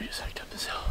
we just hiked up this hill.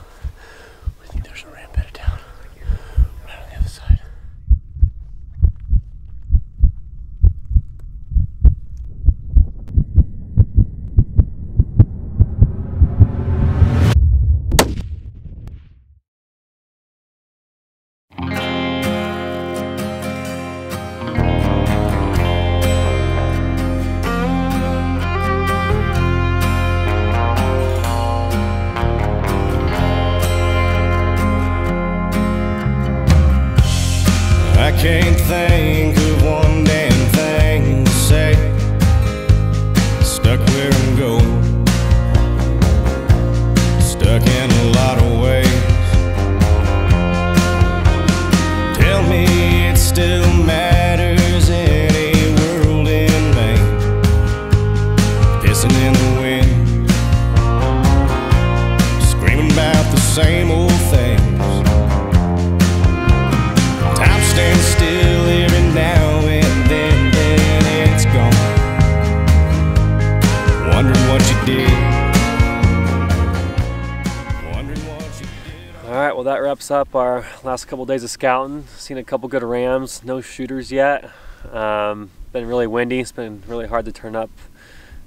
Wraps up our last couple days of scouting. Seen a couple good rams, no shooters yet. Um, been really windy. It's been really hard to turn up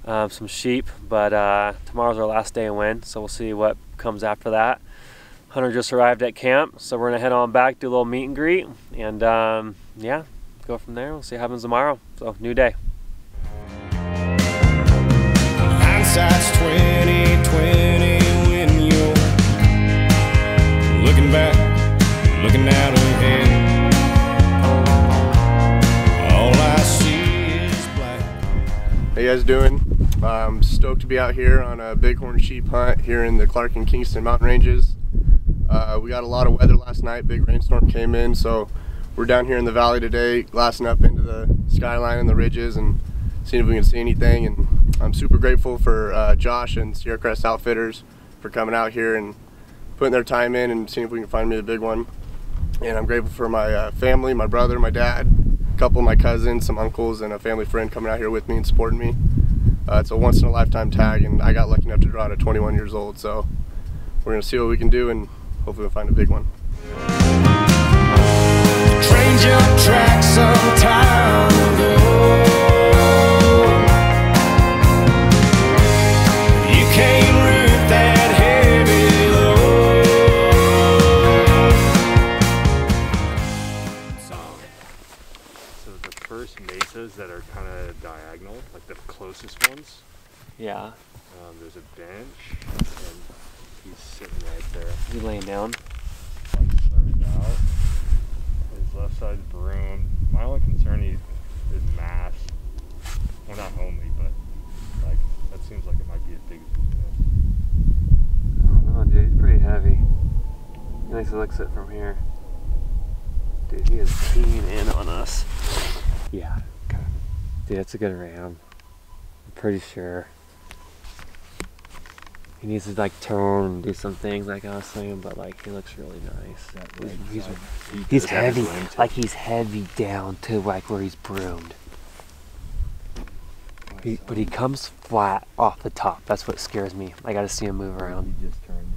um, some sheep, but uh, tomorrow's our last day in wind, so we'll see what comes after that. Hunter just arrived at camp, so we're gonna head on back, do a little meet and greet, and um, yeah, go from there. We'll see what happens tomorrow. So new day. Looking back, looking out ahead. All I see is black. How you guys doing? I'm stoked to be out here on a bighorn sheep hunt here in the Clark and Kingston mountain ranges. Uh, we got a lot of weather last night. Big rainstorm came in, so we're down here in the valley today, glassing up into the skyline and the ridges and seeing if we can see anything. And I'm super grateful for uh, Josh and Sierra Crest Outfitters for coming out here and putting their time in and seeing if we can find me a big one. And I'm grateful for my uh, family, my brother, my dad, a couple of my cousins, some uncles, and a family friend coming out here with me and supporting me. Uh, it's a once in a lifetime tag, and I got lucky enough to draw it at 21 years old. So we're gonna see what we can do, and hopefully we'll find a big one. Some He likes at from here. Dude, he is keying in on us. Yeah. Okay. Dude, that's a good ram. I'm pretty sure. He needs to like turn and do some things like I was saying, but like he looks really nice. He's, he's, he's heavy. Like he's heavy down to like where he's broomed. He, but he comes flat off the top. That's what scares me. I gotta see him move around. He just turned.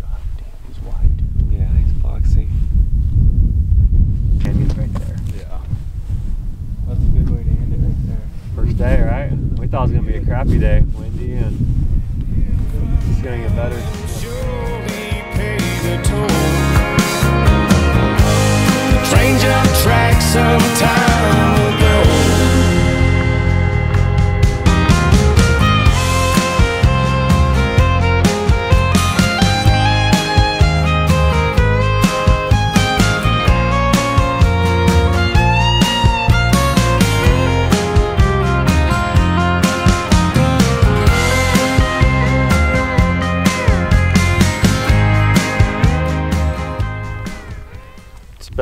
God damn, he's wide. Yeah, he's boxy. And he's right there. Yeah. That's a good way to end it right there. First day, right? We thought it was gonna be a crappy day, windy, and it's gonna get better. Train jump track some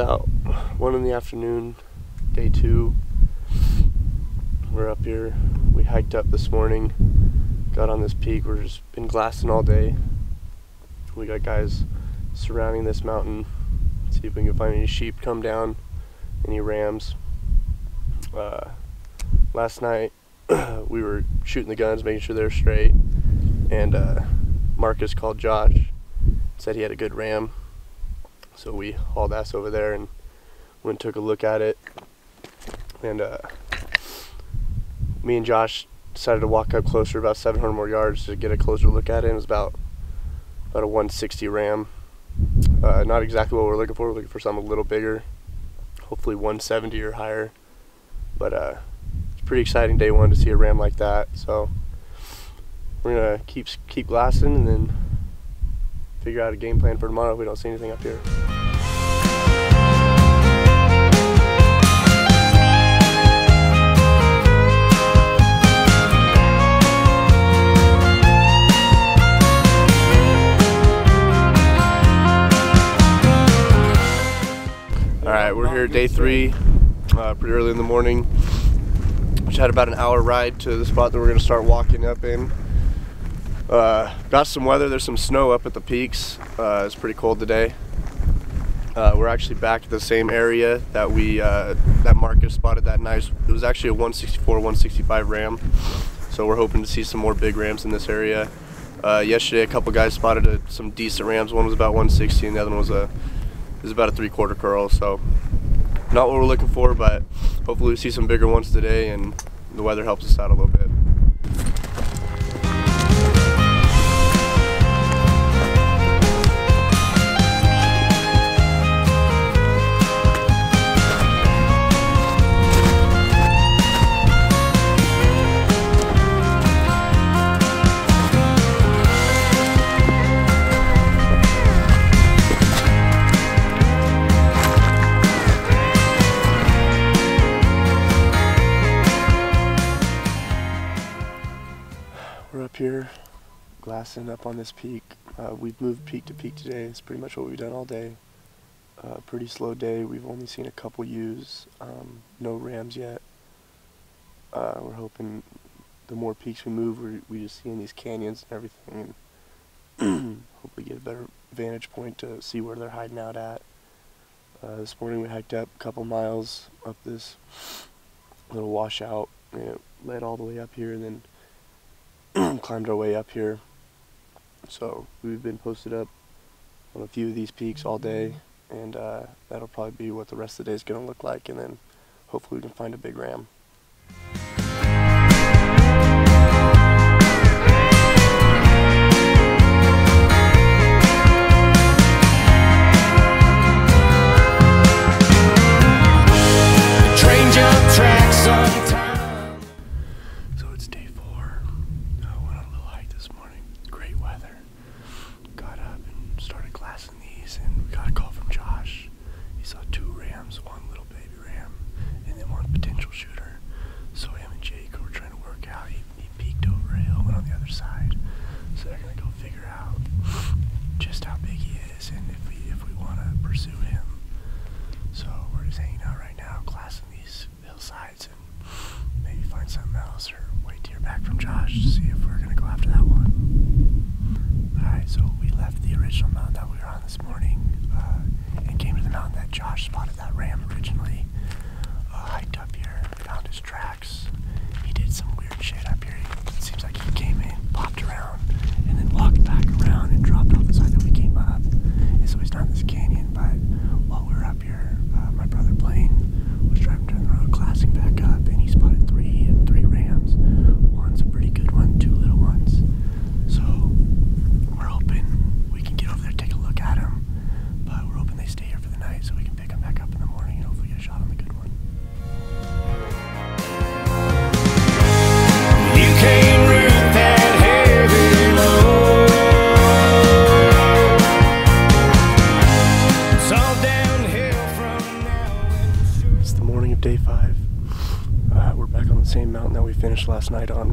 about one in the afternoon, day two. We're up here. We hiked up this morning, got on this peak. We're just been glassing all day. We got guys surrounding this mountain. See if we can find any sheep come down, any rams. Uh, last night we were shooting the guns, making sure they're straight, and uh, Marcus called Josh, said he had a good ram, so we hauled ass over there and went and took a look at it, and uh, me and Josh decided to walk up closer, about 700 more yards, to get a closer look at it. It was about about a 160 ram. Uh, not exactly what we're looking for. We're looking for something a little bigger, hopefully 170 or higher. But uh, it's pretty exciting day one to see a ram like that. So we're gonna keep keep glassing and then figure out a game plan for tomorrow if we don't see anything up here. All right, we're here day three, uh, pretty early in the morning. Just had about an hour ride to the spot that we're gonna start walking up in. Uh, got some weather. There's some snow up at the peaks. Uh, it's pretty cold today. Uh, we're actually back at the same area that we uh, that Marcus spotted that night. It was actually a 164, 165 ram. So we're hoping to see some more big rams in this area. Uh, yesterday, a couple guys spotted a, some decent rams. One was about 160, and the other one was a is about a three-quarter curl. So not what we're looking for, but hopefully we see some bigger ones today, and the weather helps us out a little bit. Up on this peak. Uh, we've moved peak to peak today. It's pretty much what we've done all day. Uh, pretty slow day. We've only seen a couple ewes, um, no rams yet. Uh, we're hoping the more peaks we move, we we just see in these canyons and everything, and hopefully get a better vantage point to see where they're hiding out at. Uh, this morning we hiked up a couple miles up this little washout, and it led all the way up here, and then climbed our way up here. So we've been posted up on a few of these peaks all day, and uh, that'll probably be what the rest of the day is going to look like, and then hopefully we can find a big ram. Pursue him. So we're just hanging out right now, glassing these hillsides, and maybe find something else or wait to hear back from Josh to see if we're gonna go after that one. Alright, so we left the original mountain that we were on this morning uh, and came to the mountain that Josh spotted that ram originally. Uh, hiked up here, found his tracks.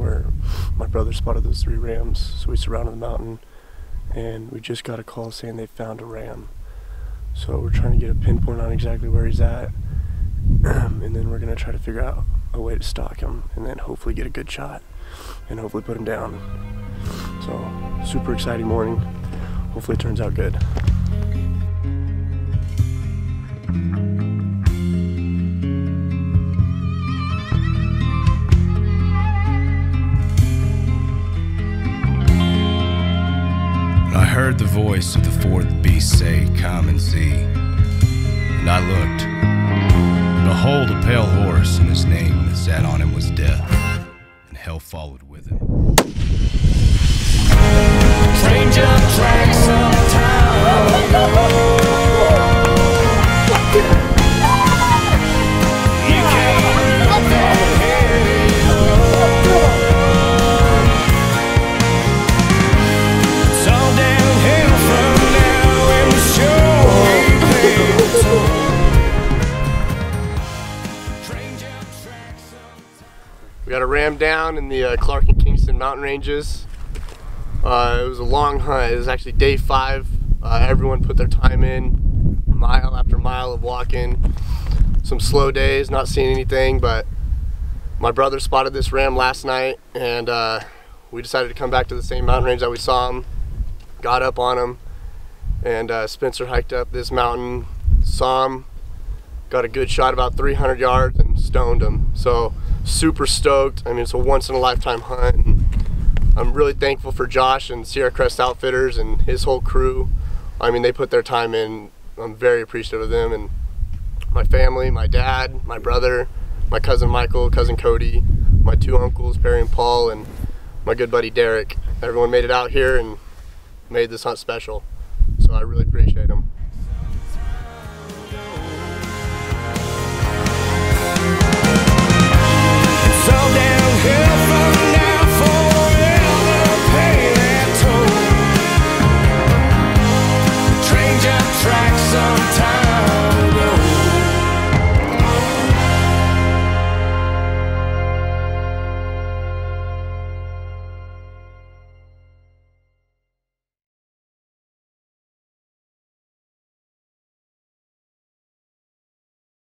Where my brother spotted those three rams. So we surrounded the mountain, and we just got a call saying they found a ram. So we're trying to get a pinpoint on exactly where he's at, and then we're gonna try to figure out a way to stalk him, and then hopefully get a good shot, and hopefully put him down. So super exciting morning. Hopefully it turns out good. Heard the voice of the fourth beast say, Come and see. And I looked. Behold, a pale horse, and his name that sat on him was Death. And hell followed got a ram down in the uh, Clark and Kingston mountain ranges. Uh, it was a long hunt. It was actually day five. Uh, everyone put their time in, mile after mile of walking. Some slow days, not seeing anything, but my brother spotted this ram last night, and uh, we decided to come back to the same mountain range that we saw him. Got up on him, and uh, Spencer hiked up this mountain, saw him, got a good shot about 300 yards, and stoned him. So super stoked. I mean, it's a once in a lifetime hunt. And I'm really thankful for Josh and Sierra Crest Outfitters and his whole crew. I mean, they put their time in. I'm very appreciative of them and my family, my dad, my brother, my cousin Michael, cousin Cody, my two uncles, Perry and Paul, and my good buddy Derek. Everyone made it out here and made this hunt special. So I really appreciate them. Down